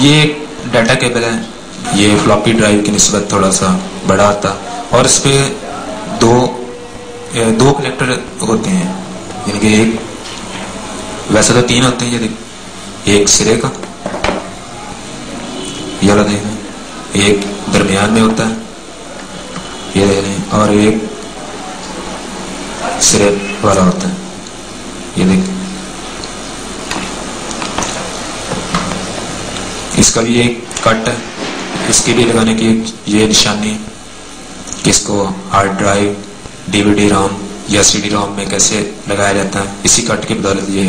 ये data cable है। ये फ्लॉपी ड्राइव की नस्बत थोड़ा सा बड़ा आता और इस पे दो दो कनेक्टर होते हैं। यानी कि एक, वैसे तो तीन होते हैं, ये एक सिरे का, ये वाला देखें, एक दरमियान में होता है, ये देख लें और एक सिरे वाला होता है ये देख इसका भी एक कट, इसकी भी लगाने की ये निशानी कि इसको हार्ड ड्राइव डीवीडी रोम या सीडी रोम में कैसे लगाया जाता है, इसी कट की बदौलत ये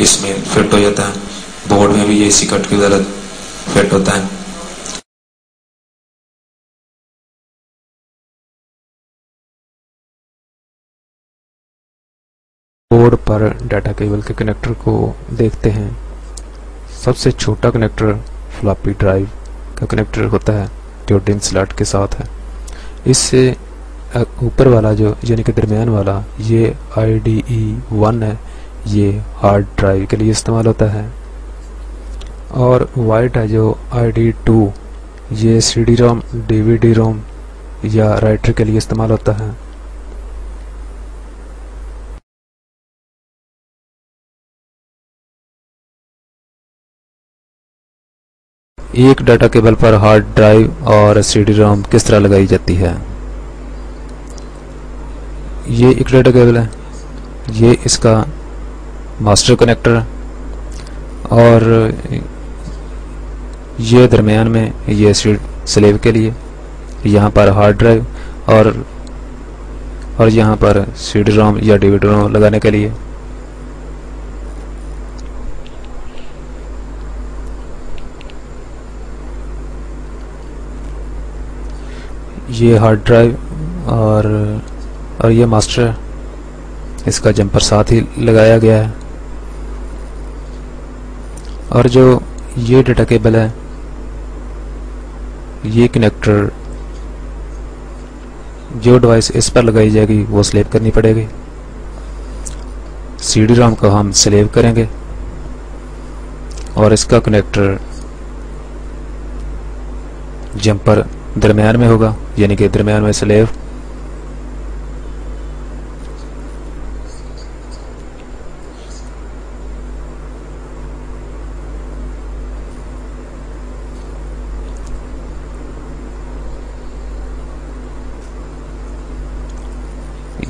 इसमें फिट हो जाता है। बोर्ड में भी ये इसी कट की बदौलत फिट होता है। बोर्ड पर डाटा केबल के कनेक्टर को देखते हैं। सबसे छोटा कनेक्टर फ्लॉपी ड्राइव का कनेक्टर होता है, जो डिन स्लॉट के साथ है। इससे ऊपर वाला जो, यानी कि दरमियान वाला, ये आई डी ई वन है, ये हार्ड ड्राइव के लिए इस्तेमाल होता है। और वाइट है जो आई डी टू ये C D ROM D V D ROM या राइटर के लिए इस्तेमाल होता है। एक डाटा केबल पर हार्ड ड्राइव और सी डी रोम किस तरह लगाई जाती है? ये एक डाटा केबल है। ये इसका मास्टर कनेक्टर और ये दरमियान में ये सीट स्लेव के लिए। यहाँ पर हार्ड ड्राइव और और यहाँ पर सी डी रोम या डी रोम लगाने के लिए। ये हार्ड ड्राइव और और ये मास्टर इसका जंपर साथ ही लगाया गया है। और जो ये डेटा केबल है, ये कनेक्टर जो डिवाइस इस पर लगाई जाएगी, वो स्लेव करनी पड़ेगी। सी डी रोम को हम स्लेव करेंगे। और इसका कनेक्टर जंपर दरमियान में होगा यानी कि दरमियान में स्लेव।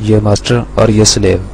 ये मास्टर और ये स्लेव।